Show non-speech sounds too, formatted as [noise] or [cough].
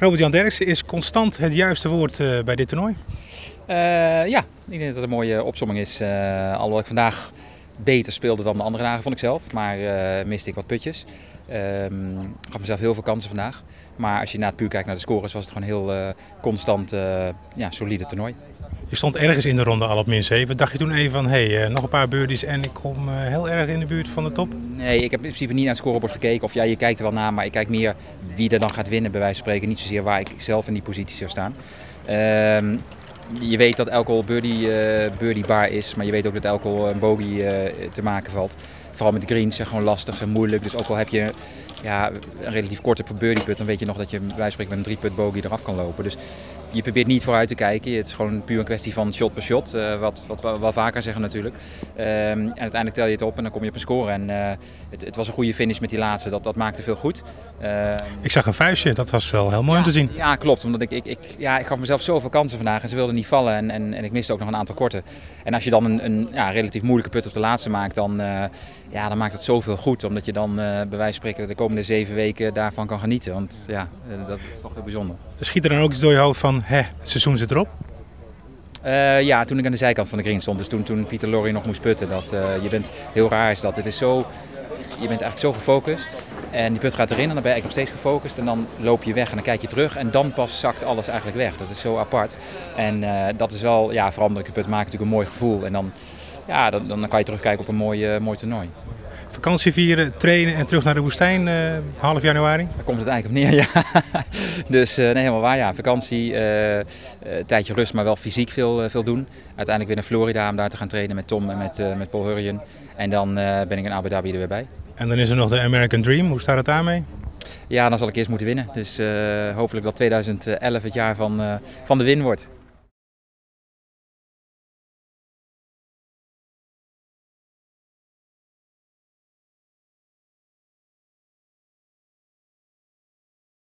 Robert-Jan Derksen is constant het juiste woord eh, bij dit toernooi? Uh, ja, ik denk dat het een mooie opsomming is. Uh, alhoewel ik vandaag beter speelde dan de andere dagen, vond ik zelf. Maar miste ik wat putjes. Ehm, ik gaf mezelf heel veel kansen vandaag. Maar als je na het puur kijkt naar de scores, was het gewoon een heel constant, ja, solide toernooi. Je stond ergens in de ronde al op min 7. Dacht je toen even van, hé, hey, nog een paar birdies en ik kom heel erg in de buurt van de top? Nee, ik heb in principe niet naar het scorebord gekeken. Of ja, je kijkt er wel naar, maar ik kijk meer wie er dan gaat winnen, bij wijze van spreken. Niet zozeer waar ik zelf in die positie zou staan. Ehm, je weet dat elke birdie, uh, birdie bar is, maar je weet ook dat elke hole een bogey te maken valt. Vooral met greens zijn gewoon lastig en moeilijk. Dus ook al heb je ja, een relatief korte birdie put, dan weet je nog dat je bij spreken met een drie put bogey eraf kan lopen. Dus je probeert niet vooruit te kijken. Het is gewoon puur een kwestie van shot per shot. Uh, wat, wat we wel vaker zeggen natuurlijk. Um, en uiteindelijk tel je het op en dan kom je op een score. En uh, het, het, was een goede finish met die laatste. Dat, dat maakte veel goed. Uh, ik zag een vuistje. Dat was wel heel mooi ja, om te zien. Ja, klopt. Omdat ik, ik, ik, ja, ik gaf mezelf zoveel kansen vandaag. En ze wilden niet vallen. En, en, en ik miste ook nog een aantal korte. En als je dan een, een ja, relatief moeilijke put op de laatste maakt. Dan, ja, dan maakt het zoveel goed. Omdat je dan bij wijze van spreken de komende zeven weken daarvan kan genieten. Want ja, dat is toch heel bijzonder. Schiet er dan ook iets door je hoofd van, hè, het seizoen zit erop? Uh, ja, toen ik aan de zijkant van de green stond. Dus toen, toen Pieter Lorry nog moest putten. Dat, uh, je bent, heel raar is dat. Het is zo, je bent eigenlijk zo gefocust. En die put gaat erin en dan ben je eigenlijk nog steeds gefocust. En dan loop je weg en dan kijk je terug. En dan pas zakt alles eigenlijk weg. Dat is zo apart. En uh, dat is wel, ja, vooral omdat ik de put maak, natuurlijk een mooi gevoel. En dan, ja, dan, dan kan je terugkijken op een mooi, mooi toernooi vakantie vieren, trainen en terug naar de woestijn uh, half januari? Daar komt het eigenlijk op neer, [laughs] ja. dus uh, nee, helemaal waar, ja. Vakantie, uh, tijdje rust, maar wel fysiek veel, veel doen. Uiteindelijk weer naar Florida om daar te gaan trainen met Tom en met, met Paul Hurrian. En dan ben ik in Abu Dhabi er weer bij. En dan is er nog de American Dream. Hoe staat het daarmee? Ja, dan zal ik eerst moeten winnen. Dus hopelijk dat 2011 het jaar van, van de win wordt.